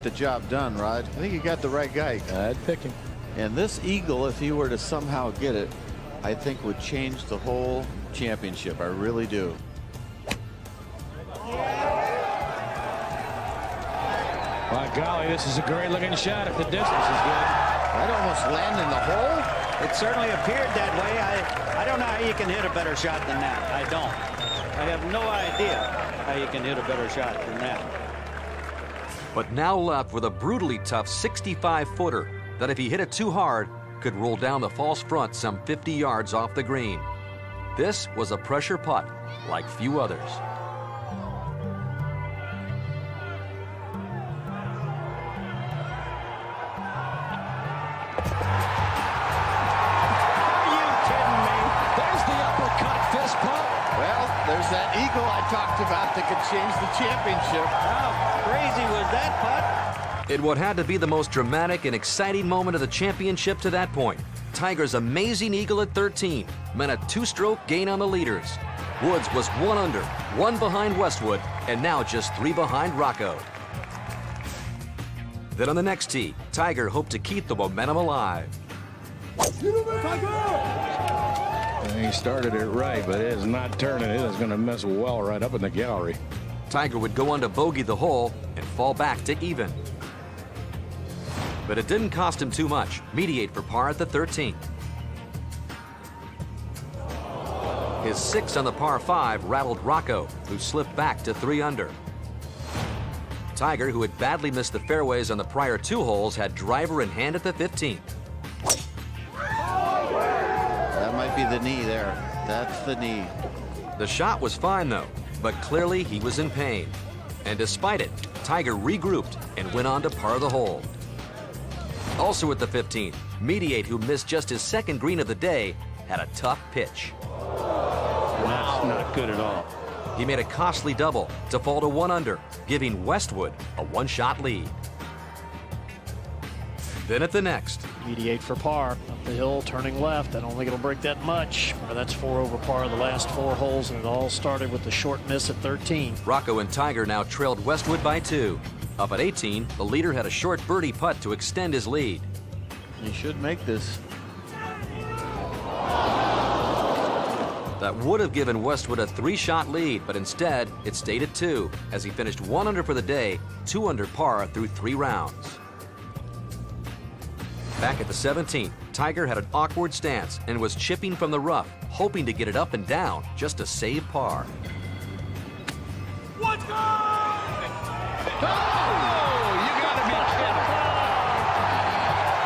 the job done, Rod. I think you got the right guy. I'd pick him. And this Eagle, if he were to somehow get it, I think would change the whole championship. I really do. By golly, this is a great looking shot if the distance is good. That almost landed in the hole. It certainly appeared that way. I, I don't know how you can hit a better shot than that. I don't. I have no idea how you can hit a better shot than that. But now left with a brutally tough 65-footer that if he hit it too hard, could roll down the false front some 50 yards off the green. This was a pressure putt like few others. There's that eagle I talked about that could change the championship. How crazy was that putt? In what had to be the most dramatic and exciting moment of the championship to that point, Tiger's amazing eagle at 13 meant a two-stroke gain on the leaders. Woods was one under, one behind Westwood, and now just three behind Rocco. Then on the next tee, Tiger hoped to keep the momentum alive. He started it right, but it is not turning. It is going to mess well right up in the gallery. Tiger would go on to bogey the hole and fall back to even. But it didn't cost him too much. Mediate for par at the 13th. His six on the par five rattled Rocco, who slipped back to three under. Tiger, who had badly missed the fairways on the prior two holes, had driver in hand at the 15th. Be the knee there. That's the knee. The shot was fine, though, but clearly he was in pain. And despite it, Tiger regrouped and went on to par the hole. Also at the 15th, Mediate, who missed just his second green of the day, had a tough pitch. That's not good at all. He made a costly double to fall to one under, giving Westwood a one-shot lead. Then at the next, Mediate for par. Up the hill, turning left. I don't think it'll break that much. But that's four over par the last four holes, and it all started with the short miss at 13. Rocco and Tiger now trailed Westwood by two. Up at 18, the leader had a short birdie putt to extend his lead. He should make this. That would have given Westwood a three-shot lead, but instead, it stayed at two, as he finished one under for the day, two under par through three rounds. Back at the 17th, Tiger had an awkward stance and was chipping from the rough, hoping to get it up and down just to save par. What's going Oh, you gotta be kidding.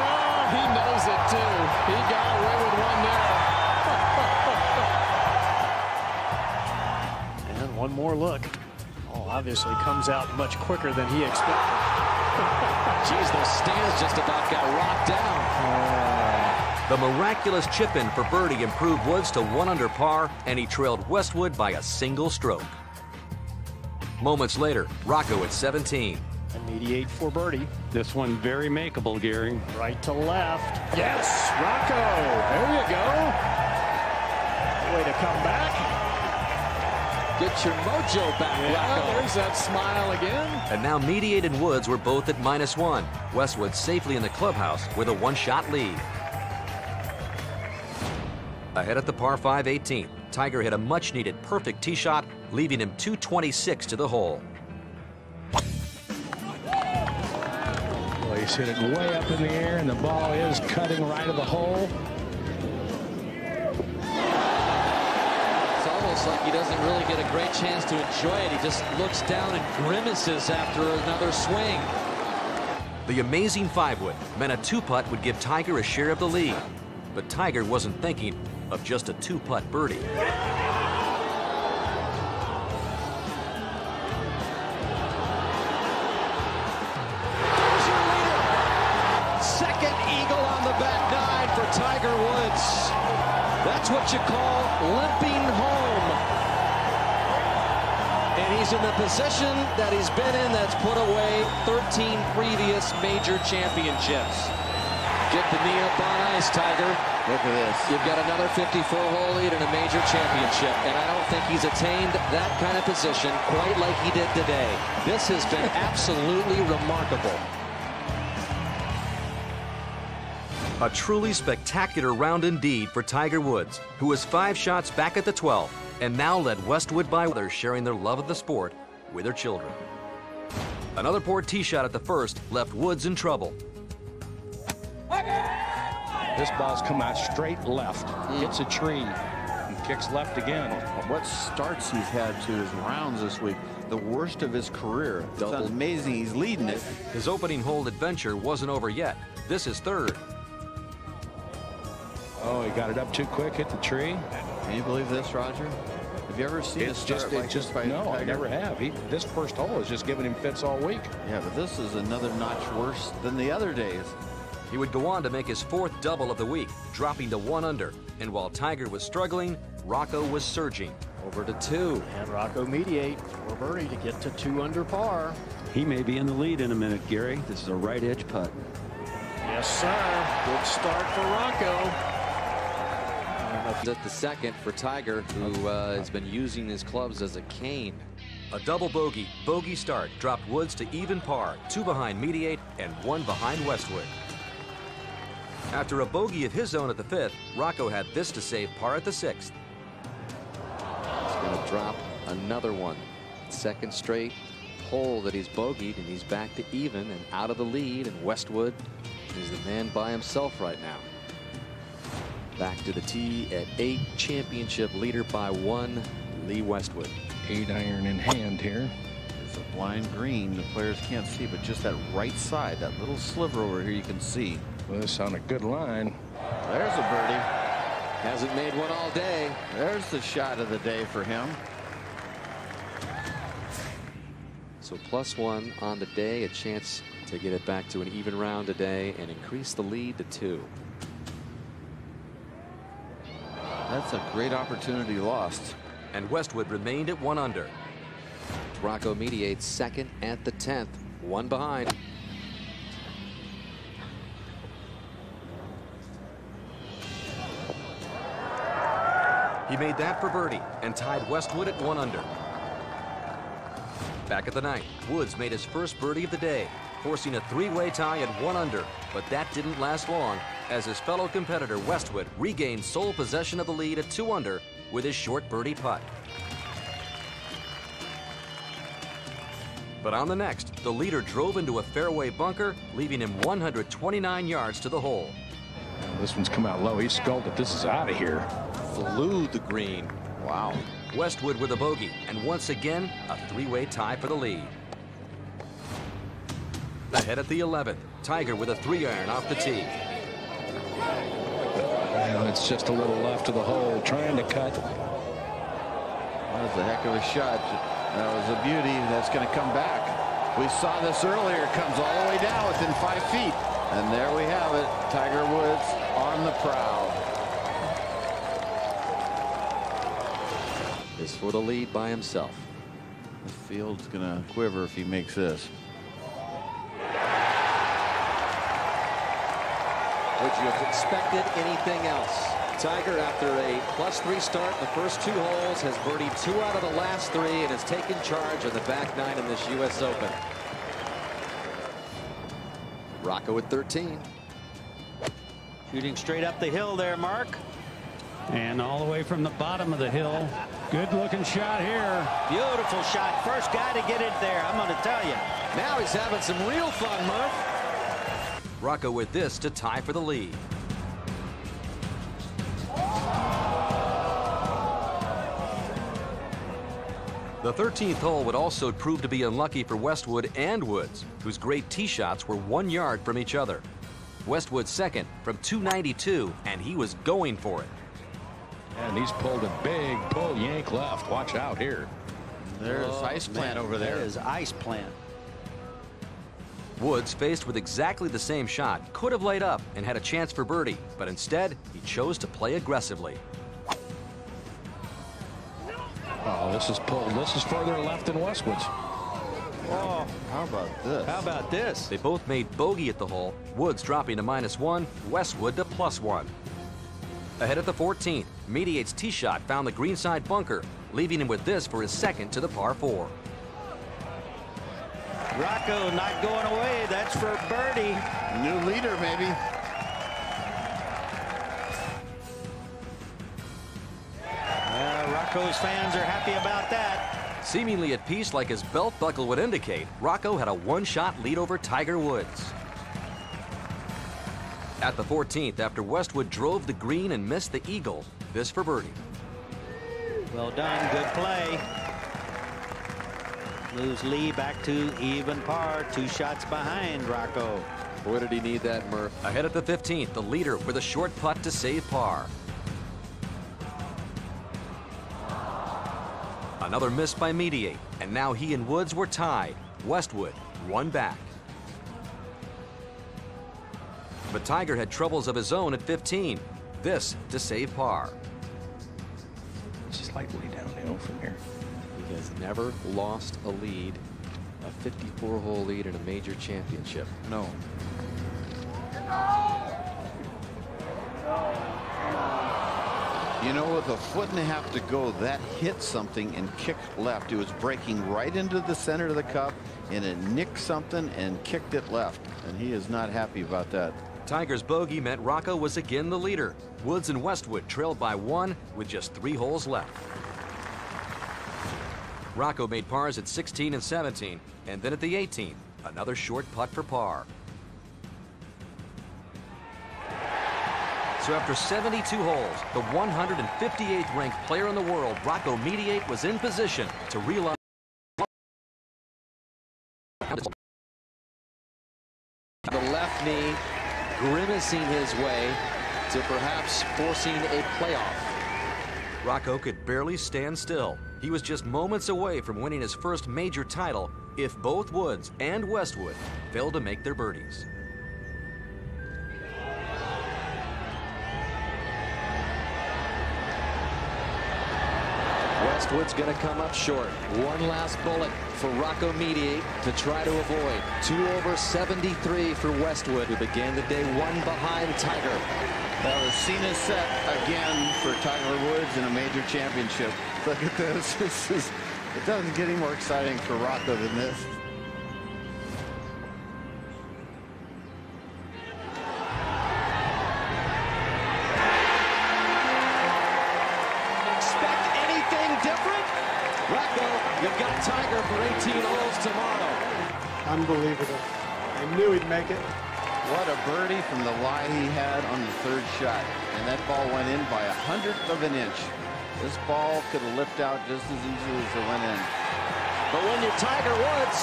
Oh, he knows it too. He got away with one there. And one more look. Oh, obviously comes out much quicker than he expected. Jeez, those stands The miraculous chip in for birdie improved Woods to one under par, and he trailed Westwood by a single stroke. Moments later, Rocco at 17. And Mediate for birdie. This one very makeable, Gary. Right to left. Yes, Rocco. There you go. Way to come back. Get your mojo back, Yeah, Rocco. There's that smile again. And now Mediate and Woods were both at minus one. Westwood safely in the clubhouse with a one-shot lead. Ahead at the par 5 18th, Tiger hit a much-needed perfect tee shot, leaving him 226 to the hole. Well, he's hit it way up in the air, and the ball is cutting right of the hole. It's almost like he doesn't really get a great chance to enjoy it. He just looks down and grimaces after another swing. The amazing five-wood meant a two-putt would give Tiger a share of the lead. But Tiger wasn't thinking of just a two-putt birdie. Second eagle on the back nine for Tiger Woods. That's what you call limping home. And he's in the position that he's been in that's put away 13 previous major championships. Get the knee up on ice, Tiger. Look at this. You've got another 54-hole lead in a major championship, and I don't think he's attained that kind of position quite like he did today. This has been absolutely remarkable. A truly spectacular round indeed for Tiger Woods, who was five shots back at the 12th and now led Westwood by others sharing their love of the sport with their children. Another poor tee shot at the first left Woods in trouble. This ball's come out straight left, hits a tree, and kicks left again. What starts he's had to his rounds this week, the worst of his career. It's amazing he's leading it. His opening hole adventure wasn't over yet. This is third. Oh, he got it up too quick, hit the tree. Can you believe this, Roger? Have you ever seen It's a start just, like just this by no, I never have. He, this first hole is just giving him fits all week. Yeah, but this is another notch worse than the other days. He would go on to make his fourth double of the week, dropping to one under. And while Tiger was struggling, Rocco was surging. Over to two. And Rocco Mediate for birdie to get to two under par. He may be in the lead in a minute, Gary. This is a right edge putt. Yes, sir. Good start for Rocco. At the second for Tiger, who uh, has been using his clubs as a cane. A double bogey, bogey start, dropped Woods to even par, two behind Mediate and one behind Westwood. After a bogey of his own at the fifth, Rocco had this to save par at the sixth. He's going to drop another one. Second straight hole that he's bogeyed, and he's back to even and out of the lead. And Westwood is the man by himself right now. Back to the tee at eight, championship leader by one, Lee Westwood. Eight iron in hand here. It's a blind green. The players can't see, but just that right side, that little sliver over here, you can see. Well, this on a good line. There's a birdie. Hasn't made one all day. There's the shot of the day for him. So plus one on the day, a chance to get it back to an even round today and increase the lead to two. That's a great opportunity lost. And Westwood remained at one under. Rocco Mediate's second at the 10th, one behind. He made that for birdie and tied Westwood at one under. Back at the ninth, Woods made his first birdie of the day, forcing a three-way tie at one under, but that didn't last long as his fellow competitor Westwood regained sole possession of the lead at two under with his short birdie putt. But on the next, the leader drove into a fairway bunker, leaving him 129 yards to the hole. This one's come out low. He sculled it. This is out of here. Flew the green. Wow. Westwood with a bogey, and once again, a three-way tie for the lead. Ahead at the 11th, Tiger with a three-iron off the tee. And it's just a little left of the hole, trying to cut. That was a heck of a shot. That was a beauty. That's going to come back. We saw this earlier. It comes all the way down within five feet. And there we have it. Tiger Woods on the prowl. Is for the lead by himself. The field's going to quiver if he makes this. Would you have expected anything else? Tiger, after a plus three start in the first two holes, has birdied two out of the last three and has taken charge of the back nine in this U.S. Open. Rocco at 13. Shooting straight up the hill there, Mark. And all the way from the bottom of the hill. Good looking shot here. Beautiful shot. First guy to get it there, I'm going to tell you. Now he's having some real fun, Murph. Rocco with this to tie for the lead. The 13th hole would also prove to be unlucky for Westwood and Woods, whose great tee shots were one yard from each other. Westwood second from 292, and he was going for it. And he's pulled a big pull yank left. Watch out here. There's Oh, ice plant man, over there. That is ice plant. Woods, faced with exactly the same shot, could have laid up and had a chance for birdie, but instead, he chose to play aggressively. Oh, this is pulled. This is further left than Westwood's. Oh, How about this? how about this? They both made bogey at the hole, Woods dropping to minus one, Westwood to plus one. Ahead at the 14th, Mediate's tee shot found the greenside bunker, leaving him with this for his second to the par four. Rocco not going away. That's for birdie. New leader, maybe. Uh, Rocco's fans are happy about that. Seemingly at peace like his belt buckle would indicate, Rocco had a one-shot lead over Tiger Woods. At the 14th, after Westwood drove the green and missed the eagle, this for birdie. Well done. Good play. Moves Lee back to even par. Two shots behind Rocco. Boy, did he need that, Murph. Ahead at the 15th, the leader with a short putt to save par. Another miss by Mediate, and now he and Woods were tied. Westwood, one back. But Tiger had troubles of his own at 15. This to save par. It's just like way downhill from here. He has never lost a lead, a 54-hole lead in a major championship. No. You know, with a foot and a half to go, that hit something and kicked left. It was breaking right into the center of the cup, and it nicked something and kicked it left. And he is not happy about that. Tiger's bogey meant Rocco was again the leader. Woods and Westwood trailed by one with just three holes left. Rocco made pars at 16 and 17, and then at the 18th, another short putt for par. So after 72 holes, the 158th ranked player in the world, Rocco Mediate, was in position to realize. The left knee grimacing his way to perhaps forcing a playoff. Rocco could barely stand still. He was just moments away from winning his first major title if both Woods and Westwood failed to make their birdies. Westwood's going to come up short. One last bullet for Rocco Mediate to try to avoid. Two over 73 for Westwood, who began the day one behind Tiger. Well, the scene is set again for Tiger Woods in a major championship. Look at this. this is, it doesn't get any more exciting for Rocco than this. 18 holes tomorrow. Unbelievable. I knew he'd make it. What a birdie from the lie he had on the third shot. And that ball went in by a hundredth of an inch. This ball could have lipped out just as easily as it went in. But when you're Tiger Woods,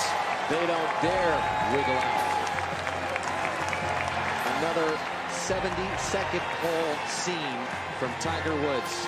they don't dare wiggle out. Another 72nd hole scene from Tiger Woods.